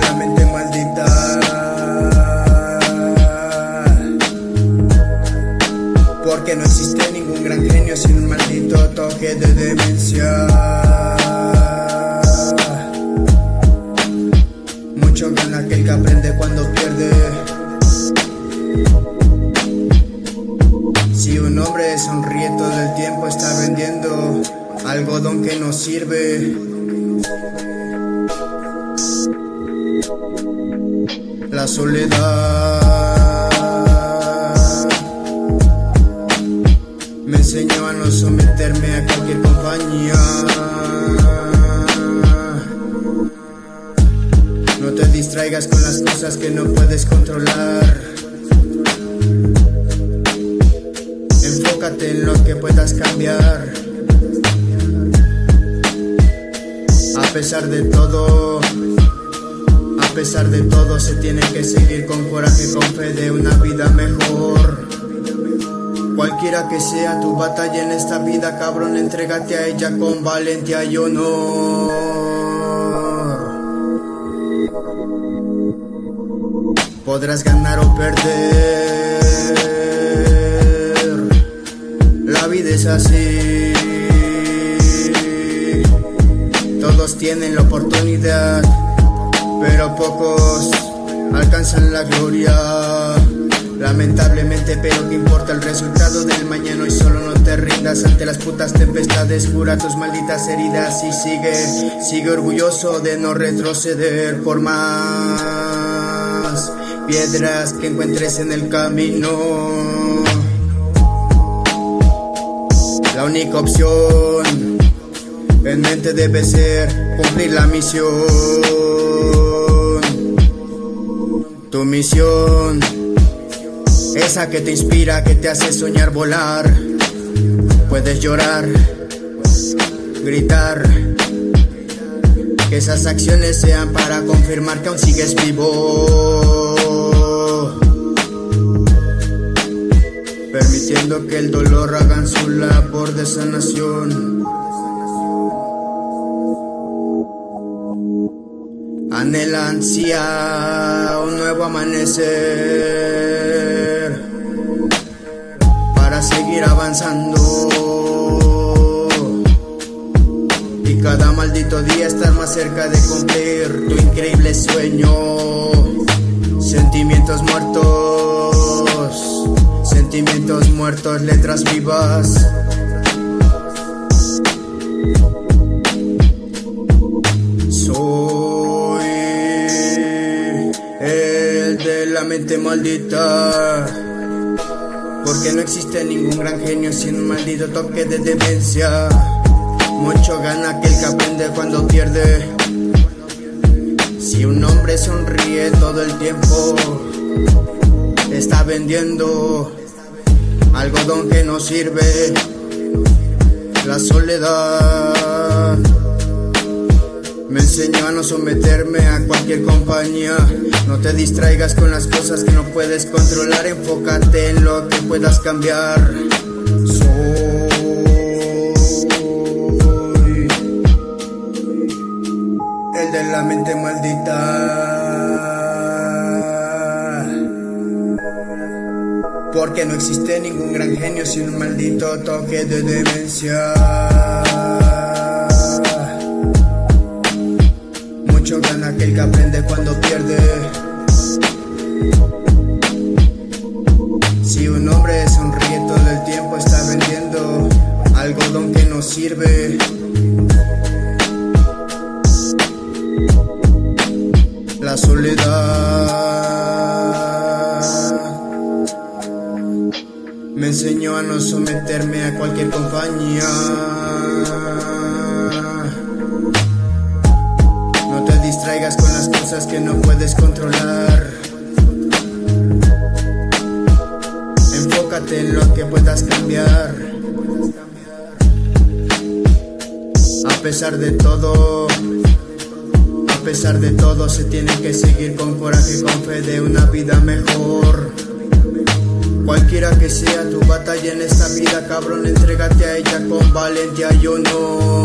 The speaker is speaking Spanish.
la mente maldita. Porque no existe ningún gran genio sin un maldito toque de demencia. Mucho gana aquel que aprende cuando pierde. Si un hombre sonríe todo el tiempo está vendiendo algodón que no sirve. La soledad me enseñó a no someterme a cualquier compañía. No te distraigas con las cosas que no puedes controlar. Enfócate en lo que puedas cambiar. A pesar de todo, a pesar de todo, se tiene que seguir con coraje, con fe de una vida mejor. Cualquiera que sea tu batalla en esta vida, cabrón, entrégate a ella con valentía y honor. Podrás ganar o perder. La vida es así. Todos tienen la oportunidad, pero pocos alcanzan la gloria. Lamentablemente, pero que importa el resultado del mañana y solo no te rindas ante las putas tempestades. Cura tus malditas heridas y sigue, sigue orgulloso de no retroceder por más piedras que encuentres en el camino. La única opción en mente debe ser cumplir la misión. Tu misión, esa que te inspira, que te hace soñar volar. Puedes llorar, gritar, que esas acciones sean para confirmar que aún sigues vivo. Permitiendo que el dolor hagan su labor de sanación. Anhela ansía un nuevo amanecer para seguir avanzando y cada maldito día estar más cerca de cumplir tu increíble sueño. Sentimientos muertos, sentimientos muertos, letras vivas. La mente maldita. Porque no existe ningún gran genio sin un maldito toque de demencia. Mucho gana aquel que aprende cuando pierde. Si un hombre sonríe todo el tiempo, está vendiendo algodón que no sirve. La soledad me enseñó a no someterme a cualquier compañía. No te distraigas con las cosas que no puedes controlar. Enfócate en lo que puedas cambiar. Soy el de la mente maldita. Porque no existe ningún gran genio sin un maldito toque de demencia. Aquel que aprende cuando pierde. Si un hombre sonríe todo el tiempo, está vendiendo algodón que no sirve. La soledad me enseñó a no someterme a cualquier compañía. Que no puedes controlar. Enfócate en lo que puedas cambiar. A pesar de todo, a pesar de todo, se tiene que seguir con coraje y con fe de una vida mejor. Cualquiera que sea tu batalla en esta vida, cabrón, entrégate a ella con valentía y honor.